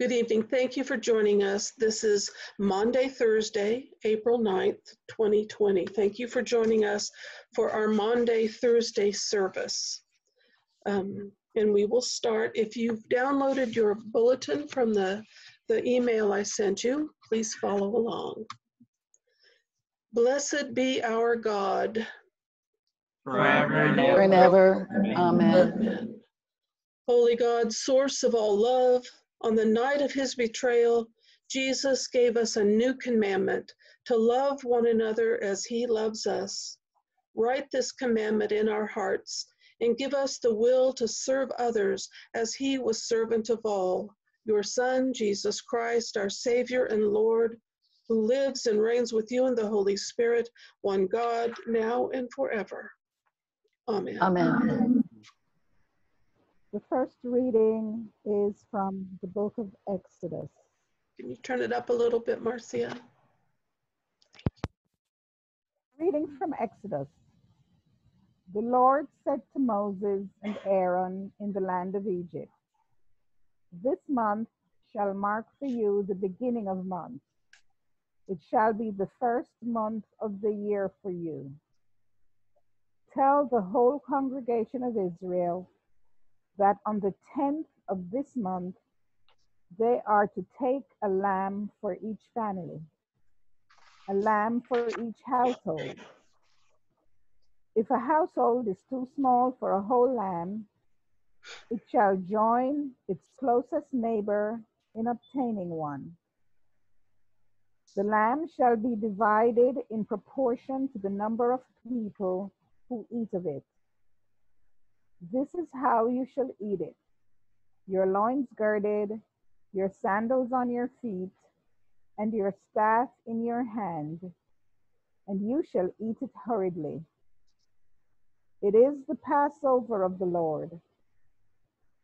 Good evening. Thank you for joining us. This is Maundy, Thursday, April 9th, 2020. Thank you for joining us for our Maundy, Thursday service. Um, and we will start. If you've downloaded your bulletin from the, the email I sent you, please follow along. Blessed be our God. forever and Forever and ever. ever. Amen. Amen. Holy God, source of all love, on the night of his betrayal, Jesus gave us a new commandment to love one another as he loves us. Write this commandment in our hearts and give us the will to serve others as he was servant of all. Your Son, Jesus Christ, our Savior and Lord, who lives and reigns with you in the Holy Spirit, one God, now and forever. Amen. Amen. The first reading is from the book of Exodus. Can you turn it up a little bit, Marcia? Reading from Exodus. The Lord said to Moses and Aaron in the land of Egypt, This month shall mark for you the beginning of months. It shall be the first month of the year for you. Tell the whole congregation of Israel that on the 10th of this month they are to take a lamb for each family, a lamb for each household. If a household is too small for a whole lamb, it shall join its closest neighbor in obtaining one. The lamb shall be divided in proportion to the number of people who eat of it. This is how you shall eat it your loins girded, your sandals on your feet, and your staff in your hand, and you shall eat it hurriedly. It is the Passover of the Lord.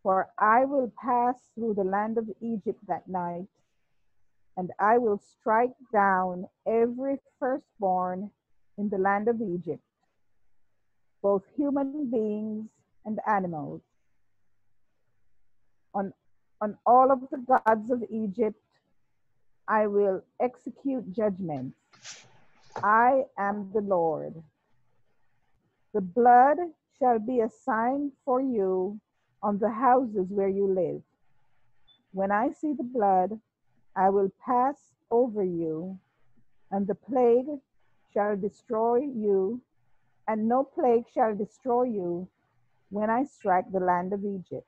For I will pass through the land of Egypt that night, and I will strike down every firstborn in the land of Egypt, both human beings and animals. On, on all of the gods of Egypt, I will execute judgments. I am the Lord. The blood shall be a sign for you on the houses where you live. When I see the blood, I will pass over you, and the plague shall destroy you, and no plague shall destroy you when I strike the land of Egypt.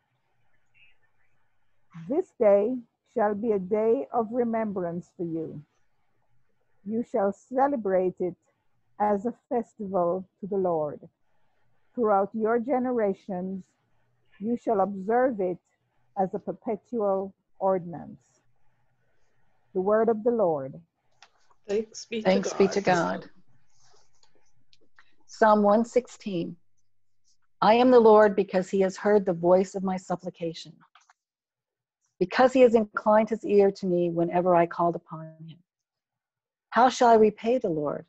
This day shall be a day of remembrance for you. You shall celebrate it as a festival to the Lord. Throughout your generations, you shall observe it as a perpetual ordinance. The word of the Lord. Thanks be to Thanks be to God. Psalm 116. I am the Lord because he has heard the voice of my supplication, because he has inclined his ear to me whenever I called upon him. How shall I repay the Lord?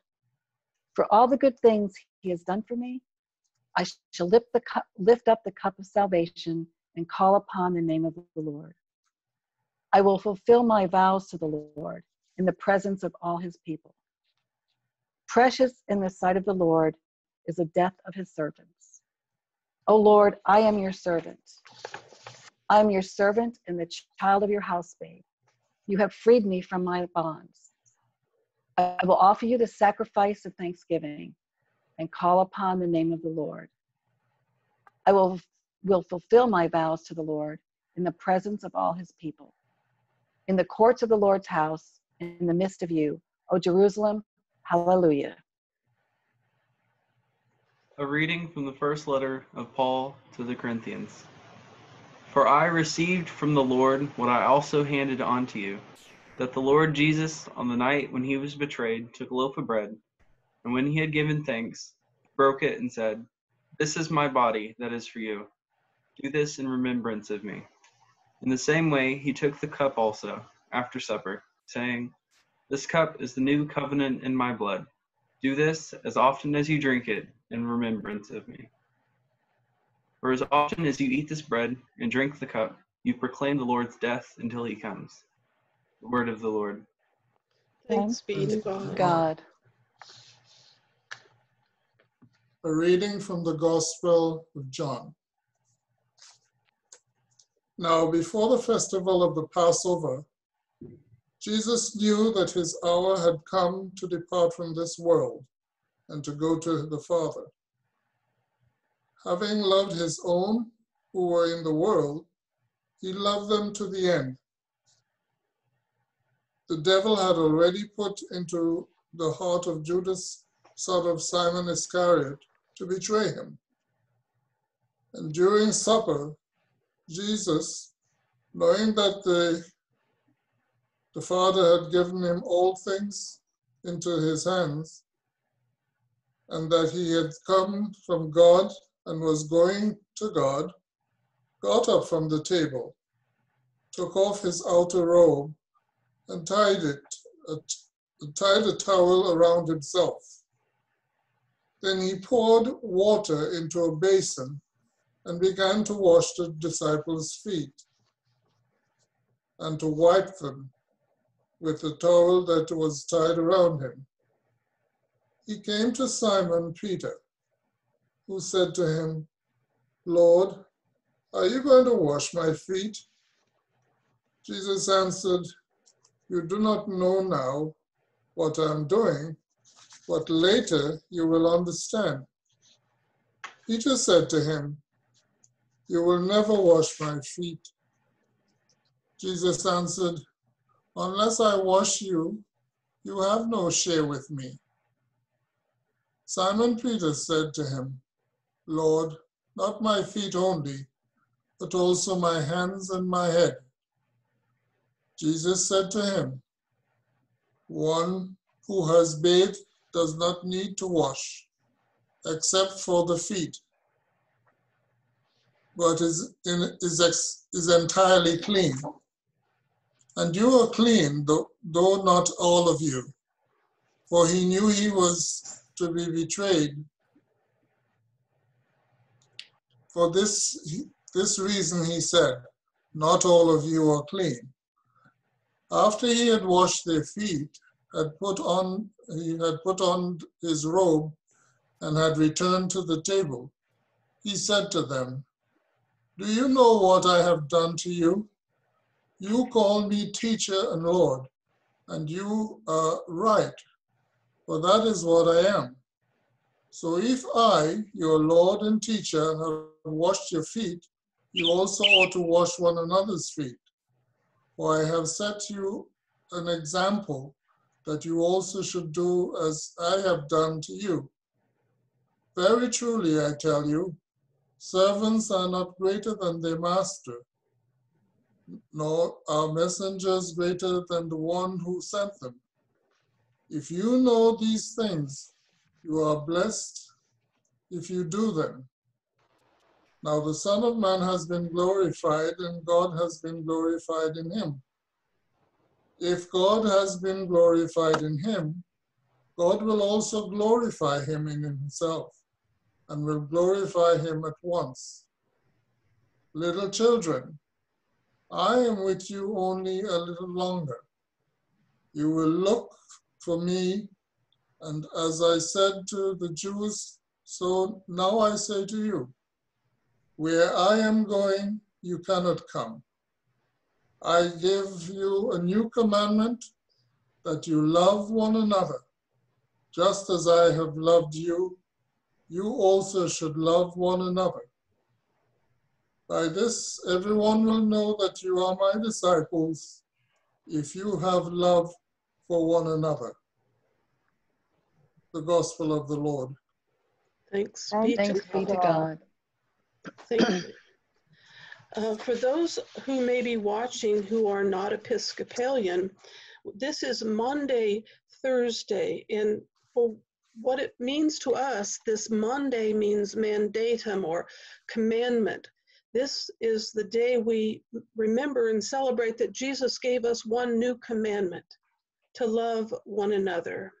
For all the good things he has done for me, I shall lift, the cup, lift up the cup of salvation and call upon the name of the Lord. I will fulfill my vows to the Lord in the presence of all his people. Precious in the sight of the Lord is the death of his servants. O Lord, I am your servant. I am your servant and the child of your house, babe. You have freed me from my bonds. I will offer you the sacrifice of thanksgiving and call upon the name of the Lord. I will, will fulfill my vows to the Lord in the presence of all his people. In the courts of the Lord's house, in the midst of you, O Jerusalem, hallelujah. A reading from the first letter of Paul to the Corinthians. For I received from the Lord what I also handed on to you, that the Lord Jesus, on the night when he was betrayed, took a loaf of bread, and when he had given thanks, broke it and said, This is my body that is for you. Do this in remembrance of me. In the same way, he took the cup also, after supper, saying, This cup is the new covenant in my blood. Do this as often as you drink it in remembrance of me. For as often as you eat this bread and drink the cup, you proclaim the Lord's death until he comes. The word of the Lord. Thanks be to God. God. A reading from the Gospel of John. Now, before the festival of the Passover, Jesus knew that his hour had come to depart from this world and to go to the Father. Having loved his own who were in the world, he loved them to the end. The devil had already put into the heart of Judas, son of Simon Iscariot, to betray him. And during supper, Jesus, knowing that the, the Father had given him all things into his hands, and that he had come from God and was going to God, got up from the table, took off his outer robe, and tied it, uh, tied a towel around himself. Then he poured water into a basin and began to wash the disciples' feet and to wipe them with the towel that was tied around him. He came to Simon Peter, who said to him, Lord, are you going to wash my feet? Jesus answered, You do not know now what I am doing, but later you will understand. Peter said to him, You will never wash my feet. Jesus answered, Unless I wash you, you have no share with me. Simon Peter said to him, Lord, not my feet only, but also my hands and my head. Jesus said to him, One who has bathed does not need to wash, except for the feet, but is, in, is, ex, is entirely clean. And you are clean, though, though not all of you. For he knew he was to be betrayed. For this, this reason he said, Not all of you are clean. After he had washed their feet, had put on he had put on his robe and had returned to the table, he said to them, Do you know what I have done to you? You call me teacher and Lord, and you are right, for that is what I am. So if I, your Lord and teacher, have washed your feet, you also ought to wash one another's feet. For I have set you an example that you also should do as I have done to you. Very truly, I tell you, servants are not greater than their master, nor are messengers greater than the one who sent them. If you know these things, you are blessed if you do them. Now the Son of Man has been glorified, and God has been glorified in him. If God has been glorified in him, God will also glorify him in himself, and will glorify him at once. Little children, I am with you only a little longer. You will look for me, and as I said to the Jews, so now I say to you, where I am going, you cannot come. I give you a new commandment that you love one another. Just as I have loved you, you also should love one another. By this, everyone will know that you are my disciples if you have love for one another. The Gospel of the Lord. Thanks Thanks be to Thanks be to God. God. Thank you. Uh, for those who may be watching who are not Episcopalian, this is Maundy, Thursday, and for what it means to us, this Maundy means mandatum or commandment. This is the day we remember and celebrate that Jesus gave us one new commandment to love one another.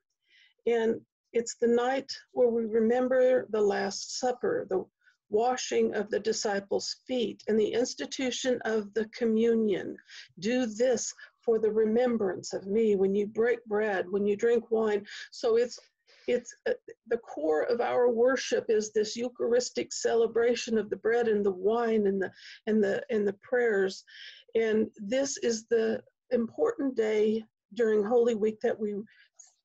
And it's the night where we remember the Last Supper, the washing of the disciples' feet and the institution of the communion. Do this for the remembrance of me when you break bread, when you drink wine. So it's it's uh, the core of our worship is this eucharistic celebration of the bread and the wine and the and the and the prayers and this is the important day during holy week that we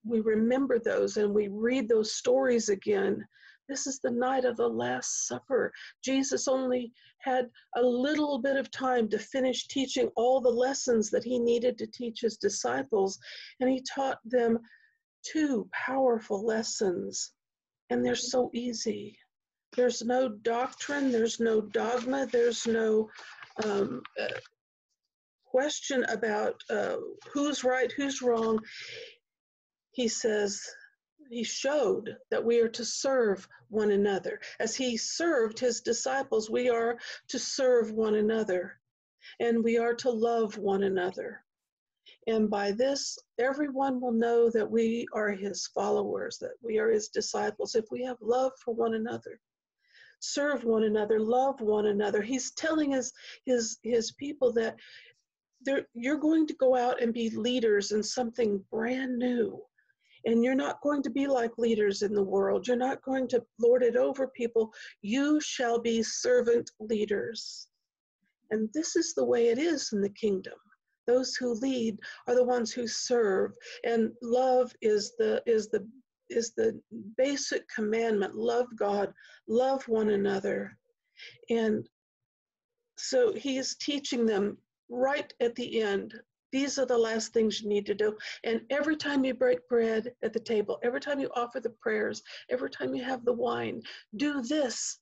we remember those and we read those stories again. This is the night of the last supper. Jesus only had a little bit of time to finish teaching all the lessons that he needed to teach his disciples and he taught them two powerful lessons, and they're so easy. There's no doctrine, there's no dogma, there's no um, uh, question about uh, who's right, who's wrong. He says, he showed that we are to serve one another. As he served his disciples, we are to serve one another and we are to love one another. And by this, everyone will know that we are his followers, that we are his disciples, if we have love for one another. Serve one another, love one another. He's telling his his his people that you're going to go out and be leaders in something brand new. And you're not going to be like leaders in the world. You're not going to lord it over people. You shall be servant leaders. And this is the way it is in the kingdom those who lead are the ones who serve and love is the is the is the basic commandment love god love one another and so he's teaching them right at the end these are the last things you need to do and every time you break bread at the table every time you offer the prayers every time you have the wine do this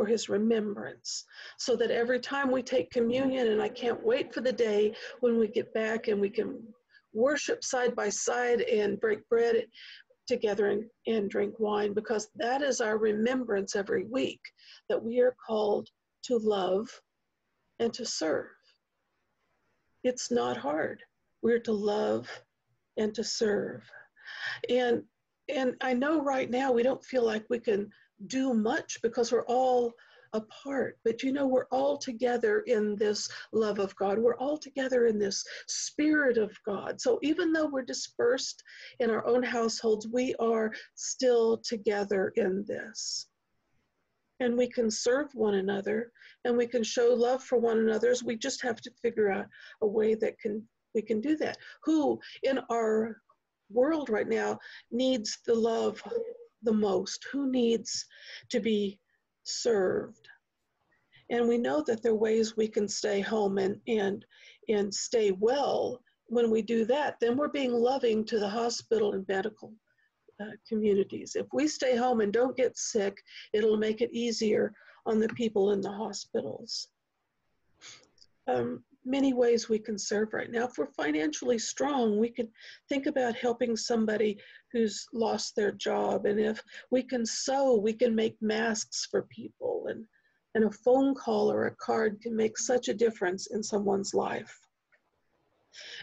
for his remembrance. So that every time we take communion, and I can't wait for the day when we get back and we can worship side by side and break bread together and, and drink wine, because that is our remembrance every week that we are called to love and to serve. It's not hard. We're to love and to serve. And and I know right now we don't feel like we can do much because we're all apart. But you know, we're all together in this love of God. We're all together in this spirit of God. So even though we're dispersed in our own households, we are still together in this. And we can serve one another and we can show love for one another. We just have to figure out a way that can we can do that. Who in our world right now needs the love the most? Who needs to be served? And we know that there are ways we can stay home and, and, and stay well. When we do that, then we're being loving to the hospital and medical uh, communities. If we stay home and don't get sick, it'll make it easier on the people in the hospitals. Um, many ways we can serve right now. If we're financially strong, we can think about helping somebody who's lost their job. And if we can sew, we can make masks for people. And, and a phone call or a card can make such a difference in someone's life.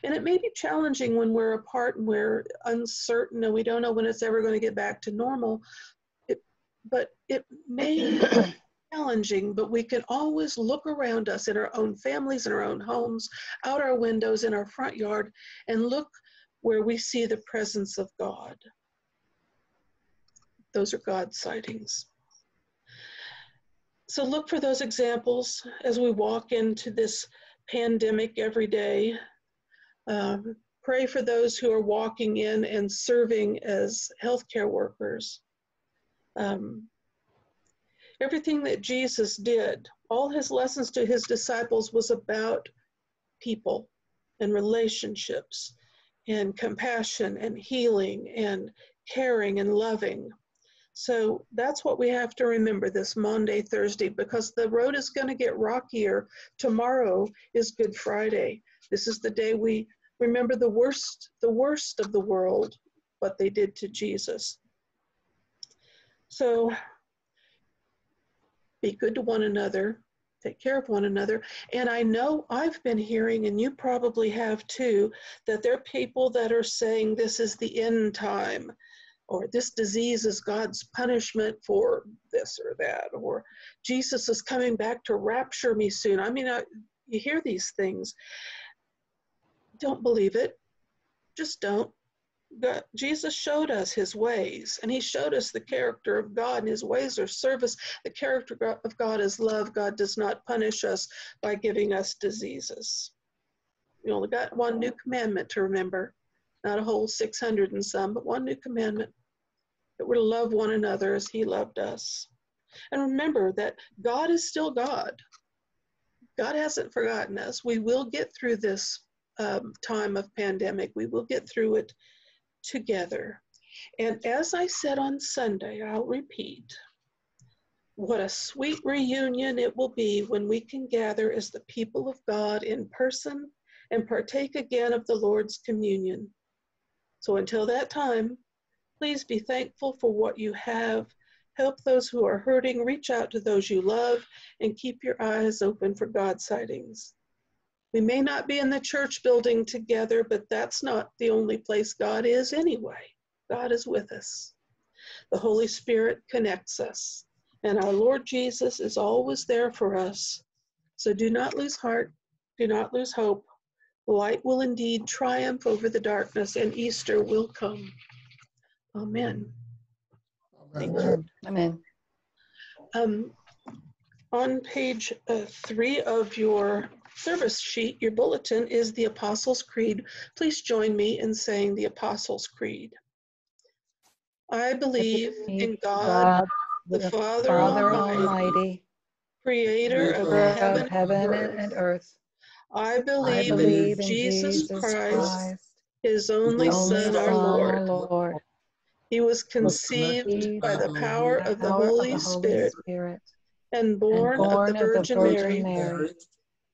And it may be challenging when we're apart and we're uncertain and we don't know when it's ever going to get back to normal. It, but it may be challenging, but we can always look around us in our own families, in our own homes, out our windows, in our front yard, and look where we see the presence of God. Those are God sightings. So look for those examples as we walk into this pandemic every day. Um, pray for those who are walking in and serving as healthcare workers. Um, Everything that Jesus did, all his lessons to his disciples was about people and relationships and compassion and healing and caring and loving. So that's what we have to remember this Maundy, Thursday, because the road is going to get rockier. Tomorrow is Good Friday. This is the day we remember the worst, the worst of the world, what they did to Jesus. So be good to one another, take care of one another. And I know I've been hearing, and you probably have too, that there are people that are saying this is the end time. or this disease is God's punishment for this or that, or Jesus is coming back to rapture me soon. I mean, I, you hear these things. Don't believe it. Just don't. God, Jesus showed us his ways, and he showed us the character of God, and his ways are service. The character of God is love. God does not punish us by giving us diseases. We only got one new commandment to remember, not a whole 600 and some, but one new commandment that we're to love one another as he loved us. And remember that God is still God. God hasn't forgotten us. We will get through this um, time of pandemic. We will get through it together. And as I said on Sunday, I'll repeat what a sweet reunion it will be when we can gather as the people of God in person and partake again of the Lord's communion. So until that time, please be thankful for what you have. Help those who are hurting, reach out to those you love, and keep your eyes open for God's sightings. We may not be in the church building together, but that's not the only place God is anyway. God is with us. The Holy Spirit connects us, and our Lord Jesus is always there for us. So do not lose heart, do not lose hope. Light will indeed triumph over the darkness, and Easter will come. Amen. Amen. Amen. Um, on page uh, three of your service sheet, your bulletin, is the Apostles' Creed. Please join me in saying the Apostles' Creed. I believe in God, God, the Father Father Almighty, Almighty, creator of Creator heaven of heaven and earth. and earth. I I believe in in Jesus Christ, Christ, His only Son, our Lord. Lord, He was conceived by the the power of the power of Holy the Holy Spirit Spirit, and and born of the of the Virgin. Mary, Mary.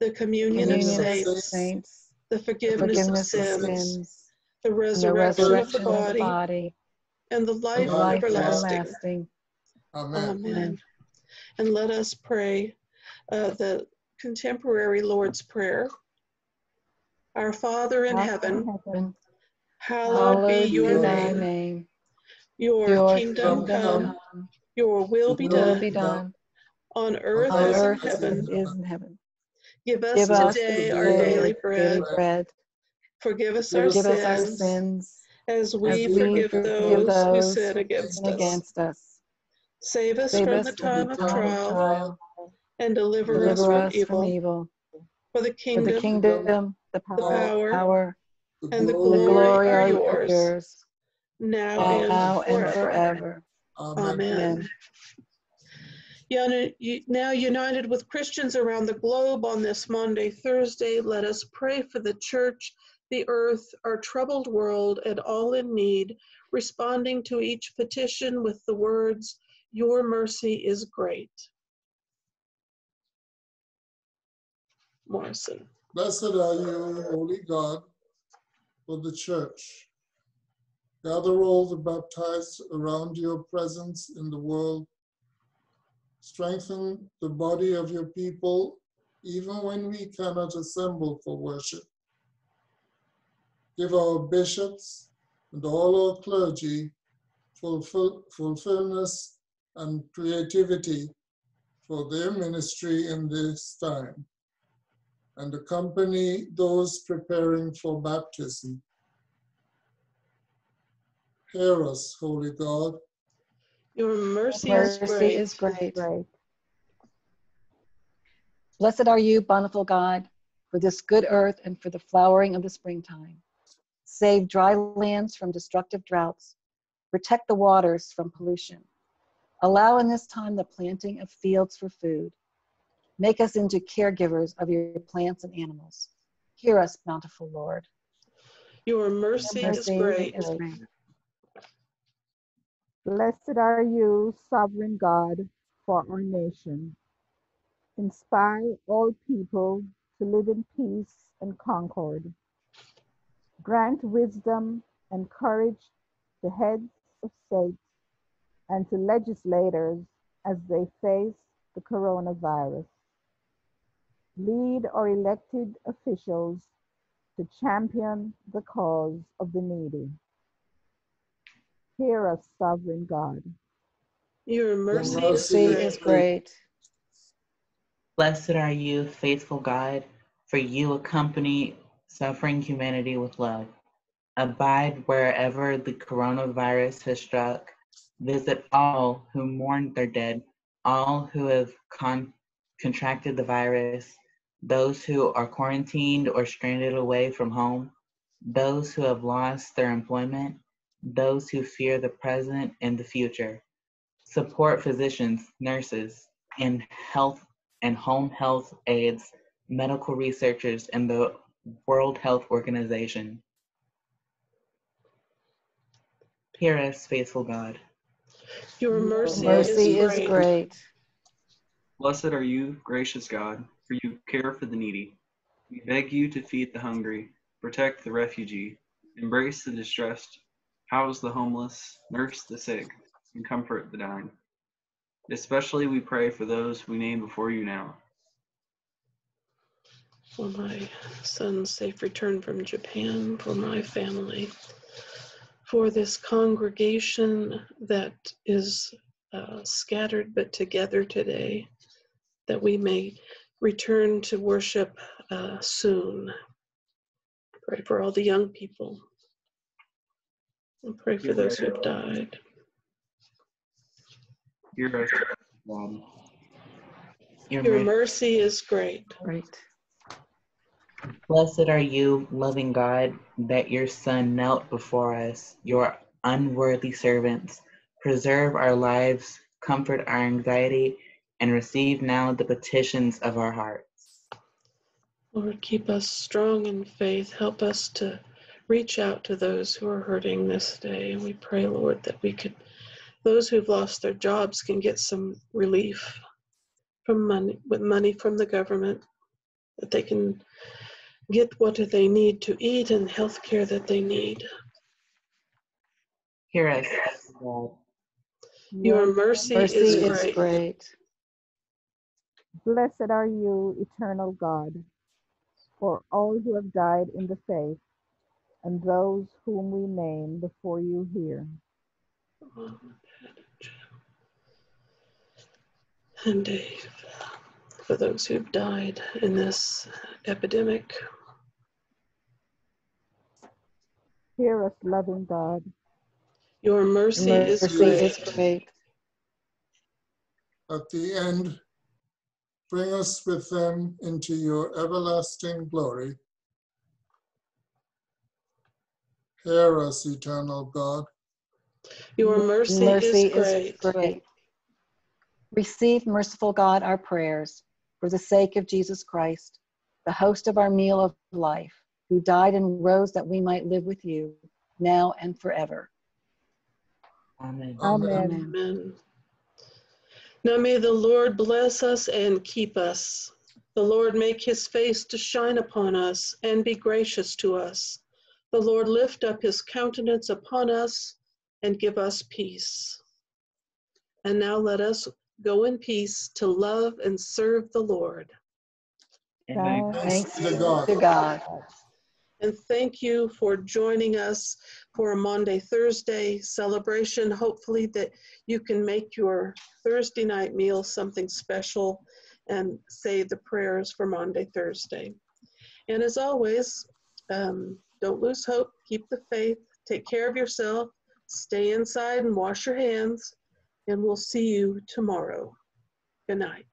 the communion of communion of saints, saints, the the forgiveness of forgiveness of sins, sins, the and the resurrection of the resurrection of the body, body, and the and life life everlasting. everlasting. Amen. Amen. And let us pray uh, the contemporary Lord's Prayer. Our Father in Our heaven, Heaven, hallowed be Hallowed be your name. name. Your Your kingdom kingdom come, come, your will be will done be done on earth on as in earth as heaven. it is in heaven. Give us Give us today this our daily bread. daily bread. Forgive us Give our us Give us our sins sins as as we we forgive forgive those who those sin who against sin us. against us. Save us Save from us the from time the of time of trial trial. and deliver us from us from evil. evil. For the For the kingdom, kingdom, the the power, power, power and the the glory. glory glory are are yours, yours, now now and and forever. forever. Amen. Amen. Now united with Christians around the globe on this Maundy, Thursday, let us pray for the church, the earth, our troubled world, and all in need, responding to each petition with the words, Your mercy is great. Morrison. Blessed are you, Holy God, for the church. Gather all the baptized around your presence in the world. Strengthen the body of your people, even when we cannot assemble for worship. Give our bishops and all our clergy fulfill, fulfillment and creativity for their ministry in this time, and accompany those preparing for baptism. Hear us, Holy God. Your mercy is Mercy great. is great. Blessed are you, bountiful God, for this good earth and for the flowering of the springtime. Save dry lands from destructive droughts. Protect the waters from pollution. Allow in this time the planting of fields for food. Make us into caregivers of your plants and animals. Hear us, bountiful Lord. Your Your mercy is great. is great. Blessed are you, sovereign God, for our nation. Inspire all people to live in peace and concord. Grant wisdom and courage to heads of state and to legislators as they face the coronavirus. Lead our elected officials to champion the cause of the needy. Hear us, sovereign God. Your mercy, mercy is Mercy great. is great. Blessed are you, faithful God, for you accompany suffering humanity with love. Abide wherever the coronavirus has struck. Visit all who mourn their dead, all who have con- contracted the virus, those who are quarantined or stranded away from home, those who have lost their employment, those who fear the present and the future. Support physicians, nurses, and health and home health aides, medical researchers, and the World Health Organization. Hear us, faithful God. Your mercy, Mercy is, is great. great. Blessed are you, gracious God, for you care for the needy. We beg you to feed the hungry, protect the refugee, embrace the distressed, house the homeless, nurse the sick, and comfort the dying. Especially we pray for those we name before you now. For my son's safe return from Japan, for my family, for this congregation that is uh, scattered but together today, that we may return to worship uh, soon. Pray for all the young people. And pray for those who have died. Hear us, God. Your Your mercy mercy is great. Great. Blessed are you, loving God, that your Son knelt before us, your unworthy servants. Preserve our lives, comfort our anxiety, and receive now the petitions of our hearts. Lord, keep us strong in faith. Help us to reach out to those who are hurting this day. And we pray, Lord, that we could, those who've lost their jobs can get some relief from money, with money from the government, that they can get what they need to eat and health care that they need. Hear us, God. Your mercy, Mercy is, is great. great. Blessed are you, eternal God, for all who have died in the faith, and those whom we name before you here. And Dave, for those who've died in this epidemic. Hear us, loving God. Your mercy, is Mercy great. is great. At the end, bring us with them into your everlasting glory. Hear us, eternal God. Your mercy, Mercy is great. is great. Receive, merciful God, our prayers for the sake of Jesus Christ, the host of our meal of life, who died and rose that we might live with you now and forever. Amen. Amen. Amen. Amen. Now may the Lord bless us and keep us. The Lord make his face to shine upon us and be gracious to us. The Lord lift up his countenance upon us and give us peace. And now let us go in peace to love and serve the Lord. Amen. Thanks Thanks to God. to God. And thank you for joining us for a Maundy, Thursday celebration. Hopefully that you can make your Thursday night meal something special and say the prayers for Maundy, Thursday. And as always, um, don't lose hope, keep the faith, take care of yourself, stay inside and wash your hands, and we'll see you tomorrow. Good night.